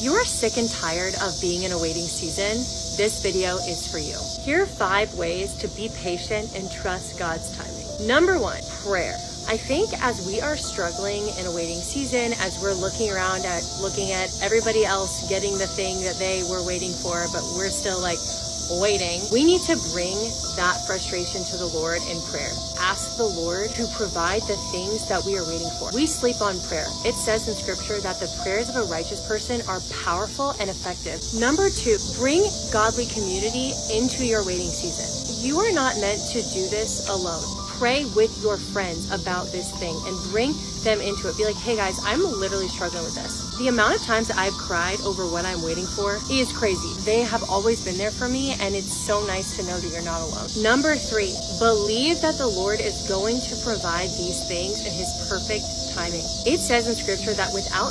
You are sick and tired of being in a waiting season, this video is for you. Here are five ways to be patient and trust God's timing. Number one, prayer. I think as we are struggling in a waiting season, as we're looking around at looking at everybody else getting the thing that they were waiting for, but we're still like waiting, we need to bring that frustration to the Lord in prayer. Ask the Lord to provide the things that we are waiting for. We sleep on prayer. It says in scripture that the prayers of a righteous person are powerful and effective. Number two, bring godly community into your waiting season. You are not meant to do this alone pray with your friends about this thing and bring them into it. Be like, hey guys, I'm literally struggling with this. The amount of times that I've cried over what I'm waiting for is crazy. They have always been there for me, and it's so nice to know that you're not alone. Number three, believe that the Lord is going to provide these things in His perfect timing. It says in scripture that without